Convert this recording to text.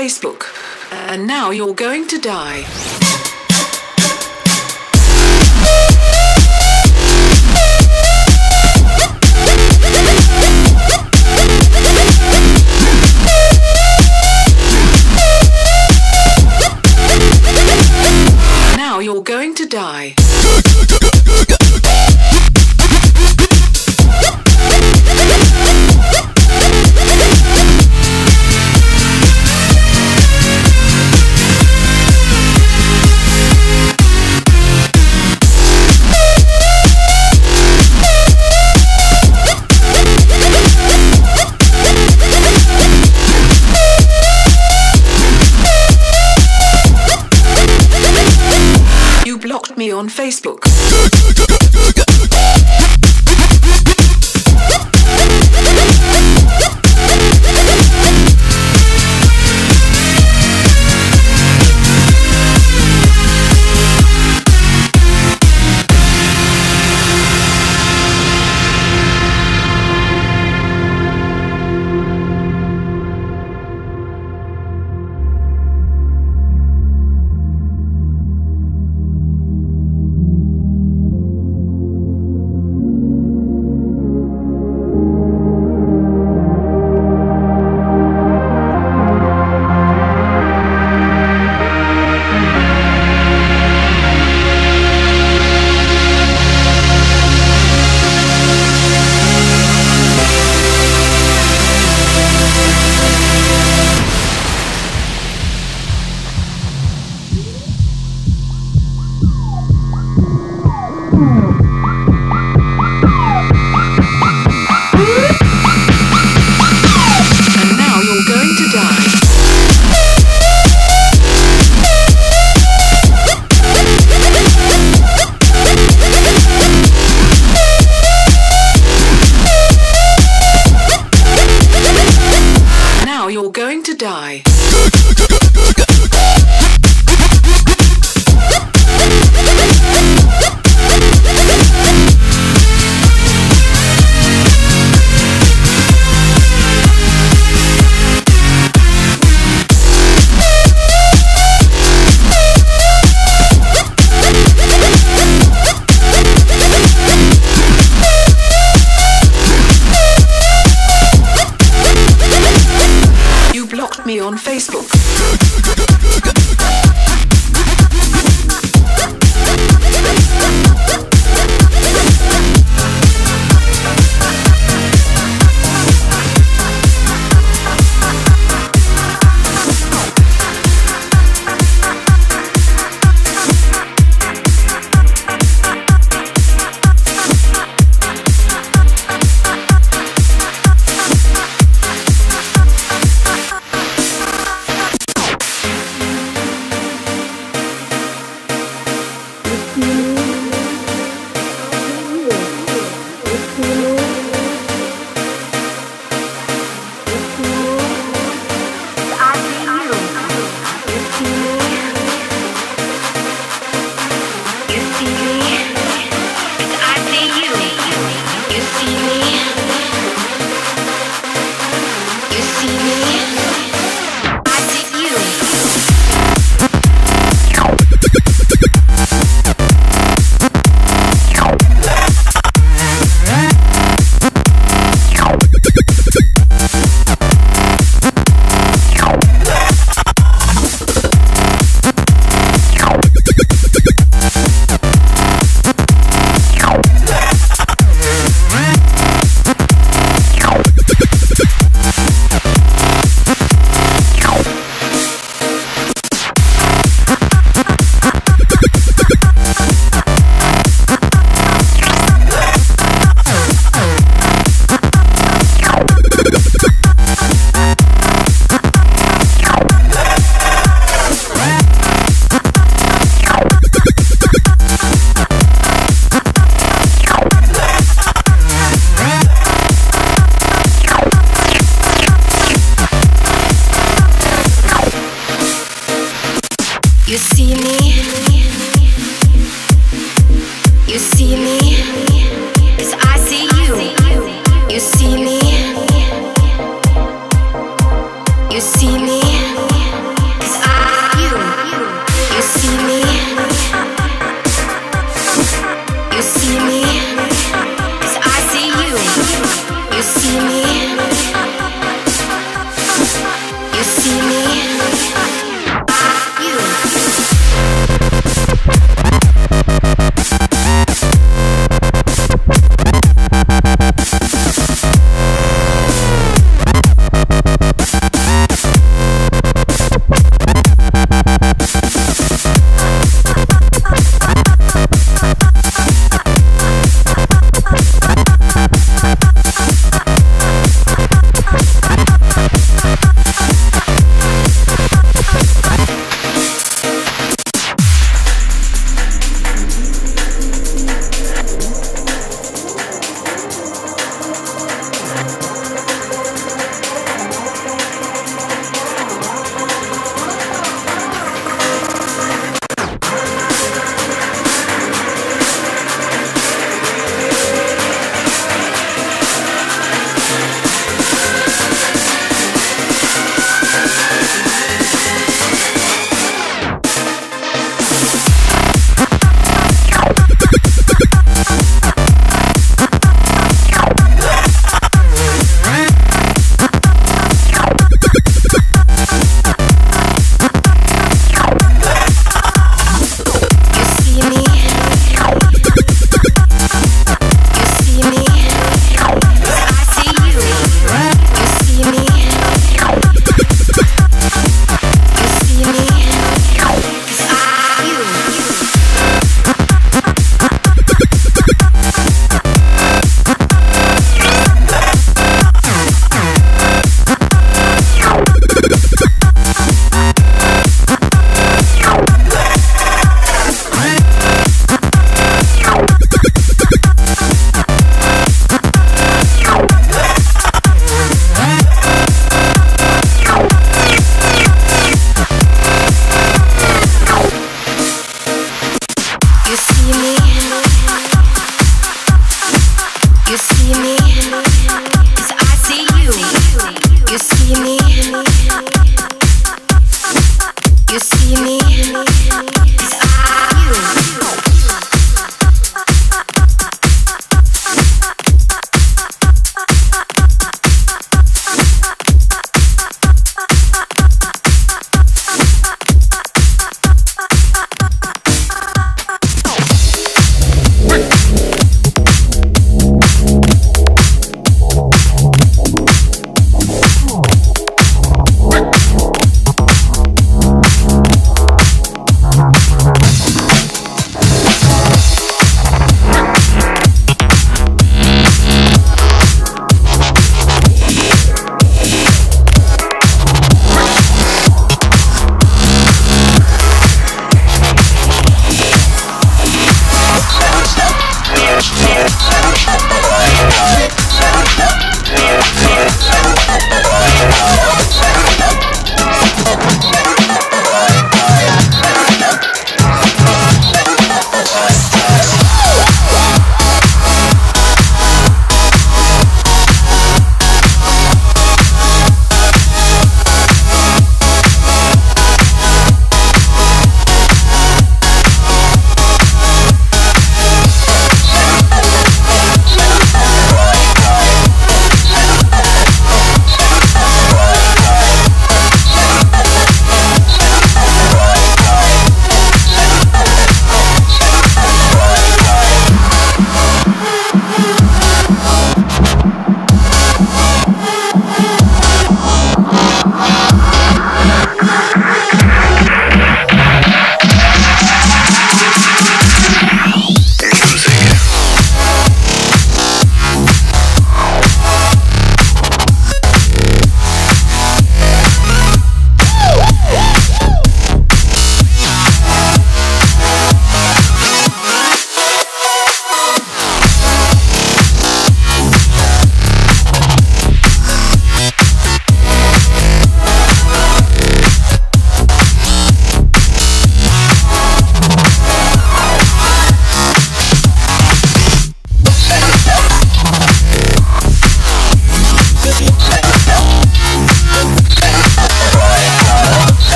Facebook. And now you're going to die.